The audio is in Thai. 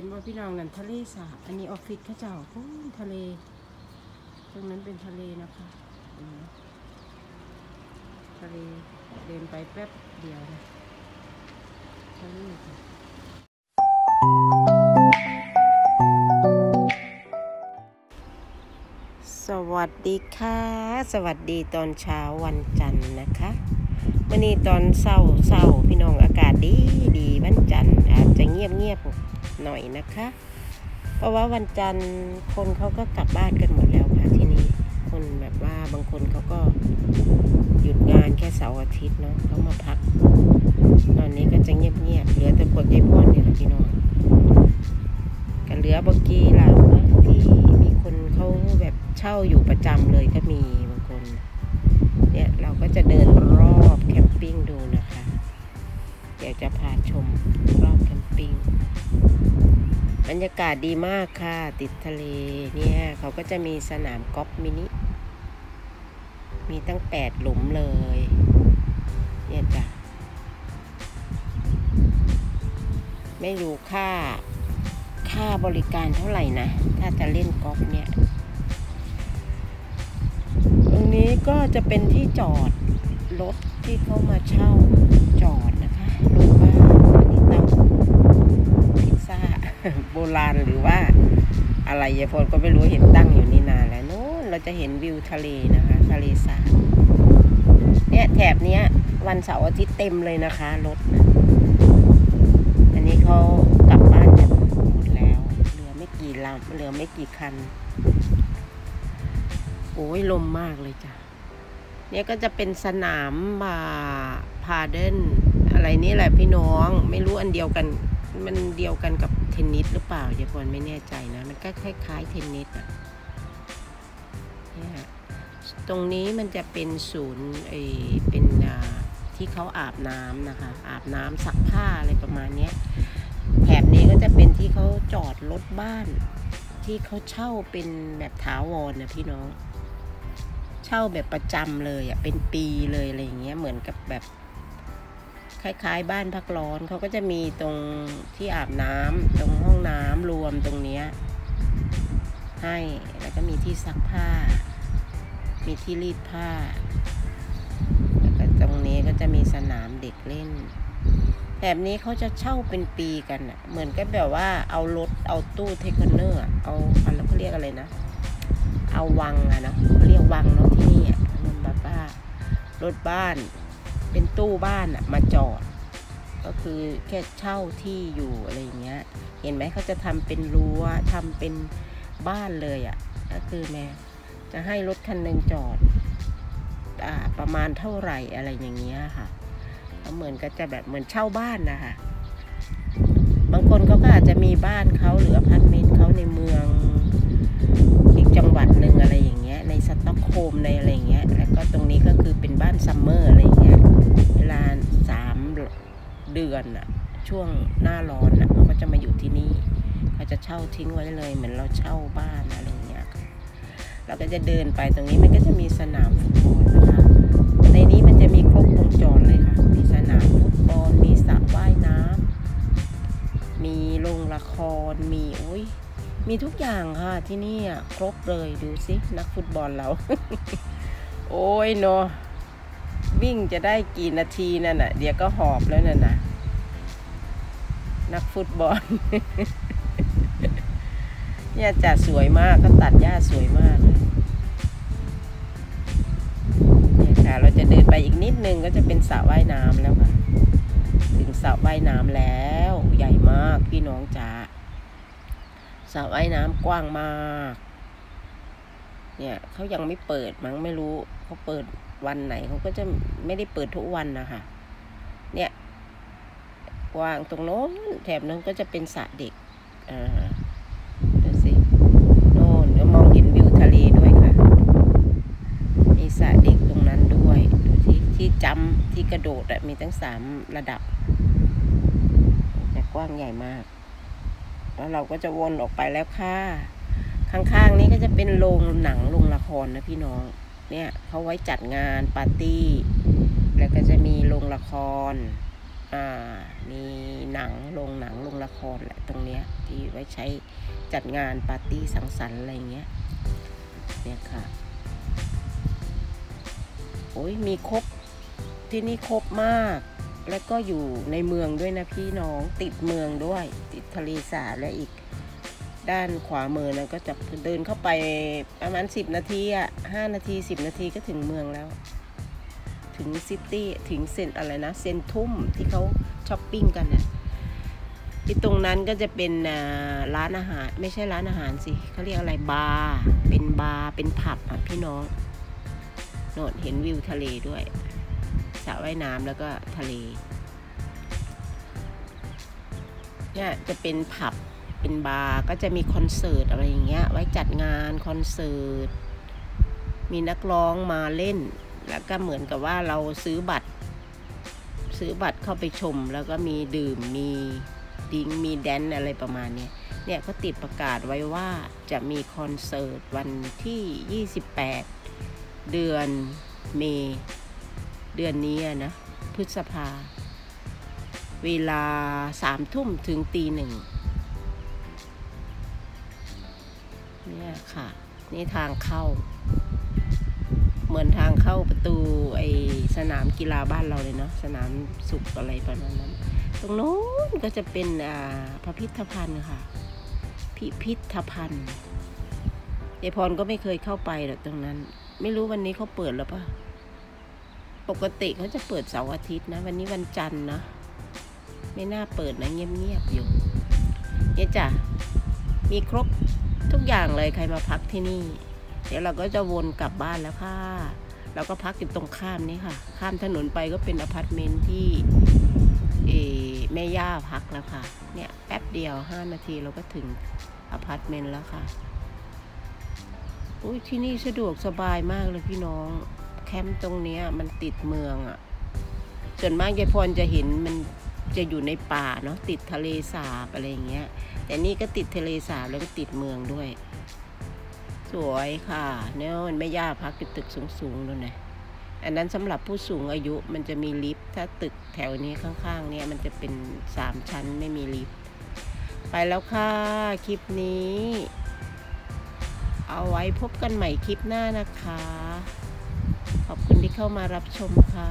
ห็นว่าพี่น้องนั่นทะเลสาบอันนี้ออฟฟิศข้าเจ้าโอ้ทะเล ตรงนั้นเป็นทะเลนะคะทะเลเดินไปแป๊บเดียวนะทะเลสวัสดีค่ะ สวัสดีตอนเช้าวันจันทร์นะคะวันนี้ตอนเศร้าเศร้าพี่น้องอากาศดีดีวันจันทร์อาจจะเงียบเงียบๆ หน่อยนะคะ เพราะว่าวันจันทร์คนเขาก็กลับบ้านกันหมดแล้วค่ะที่นี่คนแบบว่าบางคนเขาก็หยุดงานแค่เสาร์อาทิตย์เนาะเขามาพัก ตอนนี้ก็จะเงียบเงียบๆเหลือแต่พวกยายพ่อนเนี่ยแหละพี่น้องกันเหลือบางกีหลังนะที่มีคนเขาแบบเช่าอยู่ประจำเลยก็มีบางคน เนี่ยเราก็จะเดิน ดี๋ยวจะพาชมรอบแคมปิ้งบรรยากาศดีมากค่ะ ติดทะเลเนี่ยเขาก็จะมีสนามกอล์ฟมินิ มีตั้งแปดหลุมเลย เนี่ยจ้ะ ไม่รู้ค่า ค่าบริการเท่าไหร่นะ ถ้าจะเล่นกอล์ฟเนี่ย ตรงนี้ก็จะเป็นที่จอดรถที่เขามาเช่า โบราณหรือว่าอะไรยายพลก็ไม่รู้เห็นตั้งอยู่นี่นานแล้วโน้นเราจะเห็นวิวทะเลนะคะ ทะเลสาบเนี่ยแถบเนี้ย วันเสาร์อาทิตย์เต็มเลยนะคะรถนะอันนี้เขากลับบ้านกันหมดแล้วเหลือไม่กี่ลำเหลือไม่กี่คัน โอ้ยลมมากเลยจ้ะเนี่ยก็จะเป็นสนามบาพาเดินอะไรนี่แหละพี่น้องไม่รู้อันเดียวกัน มันเดียวกันกับเทนนิสหรือเปล่าเยาพลไม่แน่ใจนะ มันก็คล้ายๆเทนนิสอะเนี่ยตรงนี้มันจะเป็นศูนย์ไอเป็นที่เขาอาบน้ำนะคะ อาบน้ำซักผ้าอะไรประมาณนี้แถบนี้ก็จะเป็นที่เขาจอดรถบ้าน ที่เขาเช่าเป็นแบบถาวรนะพี่น้อง เช่าแบบประจำเลยอะเป็นปีเลยอะไรอย่างเงี้ยเหมือนกับแบบ คล้ายๆ บ้านพักร้อนเขาก็จะมีตรงที่อาบน้ำตรงห้องน้ำรวมตรงเนี้ยให้แล้วก็มีที่ซักผ้า มีที่รีดผ้า แล้วก็ตรงนี้ก็จะมีสนามเด็กเล่น แบบนี้เขาจะเช่าเป็นปีกันอะเหมือนกับแบบว่าเอารถเอาตู้เทคโนเนอร์เอาอะไรเขาเรียกอะไรนะ เอาวังอะเนาะเขาเรียกวังเนาะที่นี่อะมันแบบว่ารถบ้าน เป็นตู้บ้านอะมาจอด ก็คือแค่เช่าที่อยู่อะไรอย่างเงี้ย เห็นไหมเขาจะทำเป็นรั้วทำเป็นบ้านเลยอะก็คือแม่จะให้รถคันหนึ่งจอดอประมาณเท่าไหร่อะไรอย่างเงี้ยค่ะเขาเหมือนก็จะแบบเหมือนเช่าบ้านนะคะบางคนเขาก็อาจจะมีบ้านเขาหรืออพาร์ตเมนต์ นอะช่วงหน้าร้อนอะเขาก็จะมาอยู่ที่นี่เขาจะเช่าทิ้งไว้เลย เหมือนเราเช่าบ้านอะไรเงี้ยค่ะเราก็จะเดินไปตรงนี้มันก็จะมีสนามฟุตบอลนะคะในนี้มันจะมีครบวงจรเลยค่ะ มีสนามฟุตบอลมีสระว่ายน้ำมีโรงละครมีอุ้ยมีทุกอย่างค่ะที่นี่อะครบเลยดูสินักฟุตบอลเรา โอ้ยเนาะวิ่งจะได้กี่นาทีนั่นน่ะ เดี๋ยวก็หอบแล้วนั่นน่ะ นักฟุตบอลเนี่ยจัดสวยมากก็ตัดหญ้าสวยมากเนี่ยค่ะเราจะเดินไปอีกนิดนึงก็จะเป็นสระว่ายน้ำแล้วค่ะ ถึงสระว่ายน้ำแล้วใหญ่มากพี่น้องจ๋าสระว่ายน้ำกว้างมาก เนี่ยเขายังไม่เปิดมั้งไม่รู้เขาเปิดวันไหนเขาก็จะไม่ได้เปิดทุกวันนะคะ กว้างตรงโน้นแถบนั้นก็จะเป็นสระเด็กอ่าดูสิโน่นเดี๋ยวมองเห็นวิวทะเลด้วยค่ะ มีสระเด็กตรงนั้นด้วยดูที่ที่จำที่กระโดดอะมีทั้งสามระดับแต่กว้างใหญ่มาก แล้วเราก็จะวนออกไปแล้วค่ะ ข้างๆนี้ก็จะเป็นโรงหนังโรงละครนะพี่น้อง เนี่ยเขาไว้จัดงานปาร์ตี้ แล้วก็จะมีโรงละคร มีหนังโรงหนังโรงละครแหละตรงเนี้ยที่ไว้ใช้จัดงานปาร์ตี้สังสรรค์อะไรเงี้ยเนี่ยค่ะโอ้ยมีครบที่นี่ครบมาก แล้วก็อยู่ในเมืองด้วยนะพี่น้องติดเมืองด้วย ติดทะเลสาบและอีกด้านขวามือนั้นก็จะเดินเข้าไปประมาณ 10 นาทีอะ5นาที 10 นาทีก็ถึงเมืองแล้ว ถึงซิตี้ถึงเซนอะไรนะเซนทุ่มที่เขาช้อปปิ้งกันน่ะที่ตรงนั้นก็จะเป็นร้านอาหาร ไม่ใช่ร้านอาหารสิเขาเรียกอะไรบาร์เป็นบาร์เป็นผับอะพี่น้องโนดเห็นวิวทะเลด้วยสระว่ายน้ำแล้วก็ทะเลเนี่ยจะเป็นผับเป็นบาร์ก็จะมีคอนเสิร์ตอะไรอย่างเงี้ย ไว้จัดงานคอนเสิร์ตมีนักร้องมาเล่น แล้วก็เหมือนกับว่าเราซื้อบัตร ซื้อบัตรเข้าไปชม แล้วก็มีดื่มมีดิงมีแดนอะไรประมาณนี้เนี่ยก็ติดประกาศไว้ว่าจะมีคอนเสิร์ตวันที่ 28 เดือนเมษเดือนนี้นะพฤษภา เวลาสามทุ่มถึงตีหนึ่งเนี่ยค่ะ นี่ทางเข้า เหมือนทางเข้าประตูไอสนามกีฬาบ้านเราเลยเนาะสนามสุขอะไรประมาณนั้น ตรงโน้นก็จะเป็นอ่าพิพิธภัณฑ์ค่ะ พิพิธภัณฑ์ยายพรก็ไม่เคยเข้าไปหรอกตรงนั้น ไม่รู้วันนี้เขาเปิดหรือเปล่าปกติเขาจะเปิดเสาร์อาทิตย์นะ วันนี้วันจันทร์นะไม่น่าเปิดนะเงียบๆอยู่เนี่ยจ้ะมีครบทุกอย่างเลยใครมาพักที่นี่ เดี๋ยวเราก็จะวนกลับบ้านแล้วค่ะเราก็พักอยู่ตรงข้ามนี้ค่ะ ข้ามถนนไปก็เป็นอพาร์ตเมนต์ที่เอแม่ย่าพักแล้วค่ะ เนี่ยแป๊บเดียวห้านาทีเราก็ถึงอพาร์ตเมนต์แล้วค่ะอุ้ยที่นี่สะดวกสบายมากเลยพี่น้อง แคมป์ตรงนี้มันติดเมืองอะ่ะ ส่วนมากยายพรจะเห็นมันจะอยู่ในป่าเนาะติดทะเลสาบอะไรอย่างเงี้ย แต่นี่ก็ติดทะเลสาบแล้วก็ติดเมืองด้วย วยค่ะเนี่ยมันไม่ยากพักตึกสูงๆนู่นนะอันนั้นสำหรับผู้สูงอายุมันจะมีลิฟต์ถ้าตึกแถวนี้ข้างๆ เนี่ยมันจะเป็นสามชั้นไม่มีลิฟต์ไปแล้วค่ะคลิปนี้ เอาไว้พบกันใหม่คลิปหน้านะคะ ขอบคุณที่เข้ามารับชมค่ะ